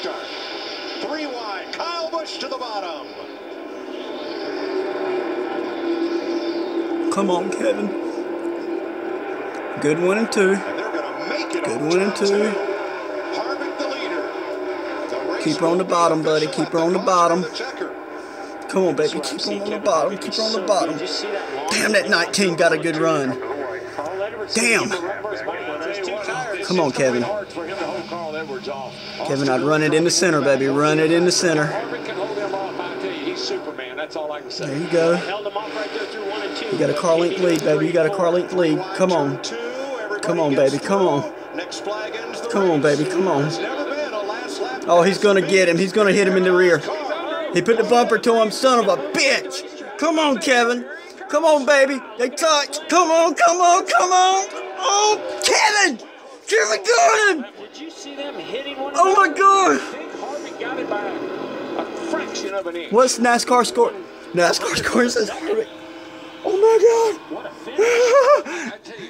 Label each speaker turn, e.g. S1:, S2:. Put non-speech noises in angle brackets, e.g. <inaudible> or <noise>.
S1: start. Three wide. Kyle Busch to the bottom.
S2: Come on, Kevin. Good one and two.
S1: And they're going to make it
S2: Good
S1: over
S2: one and
S1: turn
S2: two.
S1: Harvick the leader. The
S2: Keep her on the bottom, buddy. Keep her on the bottom.
S1: of the checker.
S2: Come on, baby. Keep her on the bottom. Keep her on the bottom. Damn, that 19 got a good run. Damn. Come on, Kevin. Kevin, I'd run it in the center, baby. Run it in the center.
S3: Harvick can hold him off. I tell you, he's Superman. That's all I can say.
S2: There you go.
S3: Held him off right there through one and two.
S2: You got a car length lead, baby. You got a car length lead. Come on. Come on, baby. Come on.
S1: through. Next flag ends the
S2: Come on, baby. Come on.
S1: There's never been a last lap
S2: Oh, he's gonna get him. He's gonna hit him in the rear. He put the bumper to him, son of a bitch. Come on, Kevin. Come on, baby. They touch. Come on, come on, come on. Oh, Kevin. Kevin got him.
S3: Did you see them hitting one
S2: Oh, my God.
S3: Harvick got it by a fraction of an inch.
S2: What's NASCAR score? NASCAR score says Harvick. Oh, my God. <laughs>